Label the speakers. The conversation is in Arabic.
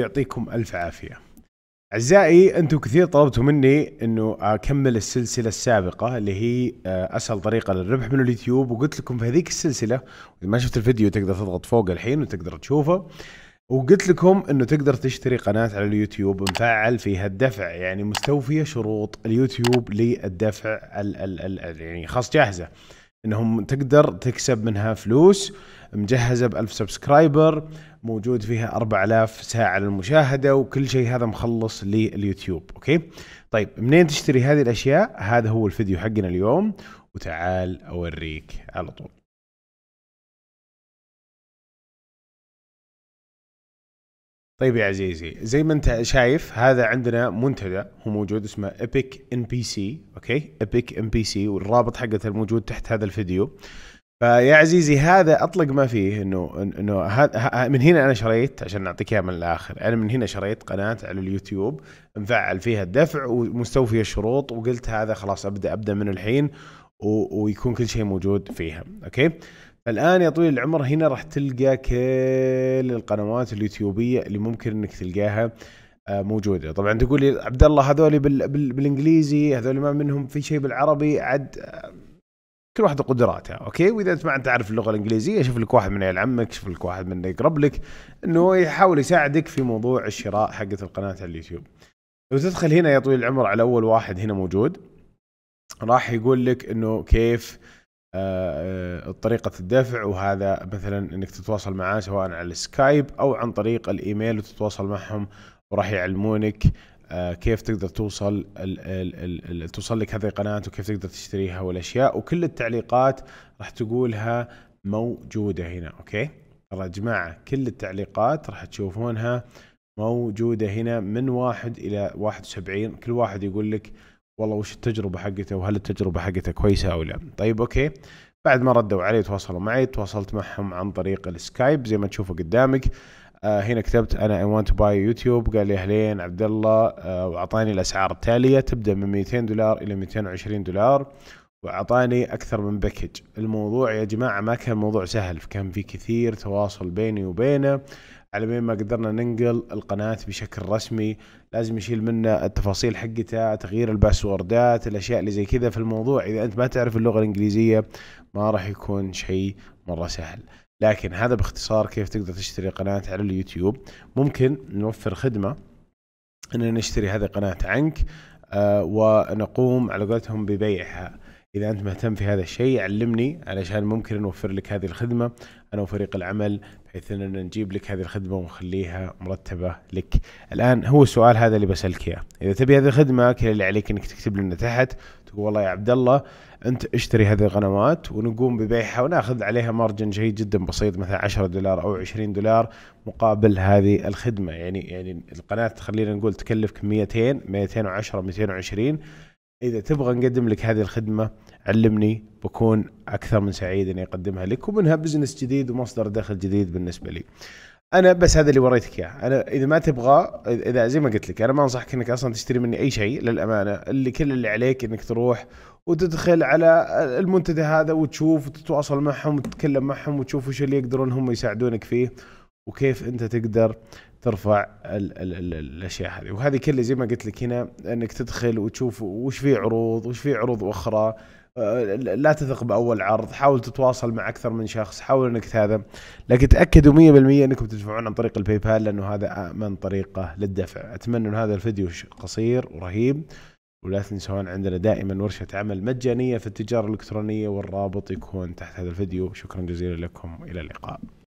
Speaker 1: يعطيكم ألف عافية. أعزائي أنتم كثير طلبتوا مني إنه أكمل السلسلة السابقة اللي هي آه، أسهل طريقة للربح من اليوتيوب وقلت لكم في هذيك السلسلة إذا ما شفت الفيديو تقدر تضغط فوق الحين وتقدر تشوفه وقلت لكم إنه تقدر تشتري قناة على اليوتيوب مفعل فيها الدفع يعني مستوفية شروط اليوتيوب للدفع ال ال ال يعني خاص جاهزة. إنهم تقدر تكسب منها فلوس مجهزة ب 1000 subscriber موجود فيها 4000 ساعة للمشاهدة وكل شيء هذا مخلص لليوتيوب أوكي؟ طيب منين تشتري هذه الأشياء؟ هذا هو الفيديو حقنا اليوم وتعال أوريك على طول. طيب يا عزيزي زي ما انت شايف هذا عندنا منتدى هو موجود اسمه Epic NPC أوكي؟ Epic NPC والرابط حقته الموجود تحت هذا الفيديو. فيا عزيزي هذا أطلق ما فيه إنه إنه من هنا أنا شريت عشان نعطيك إياها من الآخر أنا من هنا شريت قناة على اليوتيوب مفعل فيها الدفع ومستوفي الشروط وقلت هذا خلاص أبدأ أبدأ من الحين ويكون كل شيء موجود فيها أوكي؟ الآن يا طويل العمر هنا راح تلقى كل القنوات اليوتيوبية اللي ممكن إنك تلقاها آه، موجودة. طبعا تقول لي عبد الله هذول بالإنجليزي هذول ما منهم في شيء بالعربي عد آه، كل واحد قدراتها أوكي؟ وإذا أنت ما أنت عارف اللغة الإنجليزية شوف لك واحد من عيال عمك شوف لك واحد من يقرب لك إنه يحاول يساعدك في موضوع الشراء حقه القناة على اليوتيوب. لو تدخل هنا يا طويل العمر على أول واحد هنا موجود راح يقول لك إنه كيف طريقة الدفع وهذا مثلا إنك تتواصل معاه سواء على السكايب أو عن طريق الإيميل وتتواصل معهم وراح يعلمونك آه، كيف تقدر توصل توصل لك هذه القناة وكيف تقدر تشتريها والأشياء وكل التعليقات راح تقولها موجودة هنا OK؟ ترى يا جماعة كل التعليقات راح تشوفونها موجودة هنا من واحد إلى واحد وسبعين كل واحد يقول لك والله وش التجربة حقته وهل التجربة حقته كويسة أو لا. طيب OK. بعد ما ردوا علي تواصلوا معي تواصلت معهم عن طريق ال Skype زي ما تشوفوا قدامك. آه هنا كتبت أنا I want buy YouTube قال لي أهلين عبد الله آه وأعطاني الأسعار التالية. تبدأ من 200 دولار إلى 220 دولار وأعطاني أكثر من package الموضوع يا جماعة ما كان موضوع سهل كان في كثير تواصل بيني وبينه. على ما قدرنا ننقل القناة بشكل رسمي. لازم يشيل منا التفاصيل حقتها تغيير الباسوردات الأشياء اللي زي كذا في الموضوع. إذا أنت ما تعرف اللغة الإنجليزية ما راح يكون شيء مرة سهل. لكن هذا باختصار كيف تقدر تشتري قناة على اليوتيوب. ممكن نوفر خدمة إننا نشتري هذه القناة عنك آه ونقوم على قولتهم ببيعها. إذا أنت مهتم في هذا الشيء علمني علشان ممكن نوفر لك هذه الخدمة. أنا وفريق العمل بحيث أننا نجيب لك هذه الخدمة ونخليها مرتبة لك. الآن هو السؤال هذا اللي بسألك إياه، إذا تبي هذه الخدمة كل اللي عليك إنك تكتب لنا تحت تقول والله يا عبد الله أنت اشتري هذه القنوات ونقوم ببيعها ونأخذ عليها مارجن جيد جدا بسيط مثلا 10 دولار أو 20 دولار مقابل هذه الخدمة. يعني يعني القناة خلينا نقول تكلفك 200 210 220 إذا تبغى نقدم لك هذه الخدمة علمني بكون أكثر من سعيد إني أقدمها لك ومنها بزنس جديد ومصدر دخل جديد بالنسبة لي. أنا بس هذا اللي وريتك إياه، أنا إذا ما تبغى إذا زي ما قلت لك أنا ما أنصحك إنك أصلا تشتري مني أي شيء للأمانة، اللي كل اللي عليك إنك تروح وتدخل على المنتدى هذا وتشوف وتتواصل معهم وتتكلم معهم وتشوف وش اللي يقدرون هم يساعدونك فيه. وكيف أنت تقدر ترفع ال ال ال الأشياء هذه. وهذه كلها زي ما قلت لك هنا إنك تدخل وتشوف وش في عروض وش في عروض أخرى. آه، لا تثق بأول عرض حاول تتواصل مع أكثر من شخص حاول إنك هذا لكن تأكدوا 100% إنكم تدفعون عن طريق الباي بال لأنه هذا آمن طريقة للدفع. أتمنى إن هذا الفيديو قصير ورهيب. ولا تنسون عندنا دائما ورشة عمل مجانية في التجارة الإلكترونية والرابط يكون تحت هذا الفيديو. شكرا جزيلا لكم. وإلى اللقاء.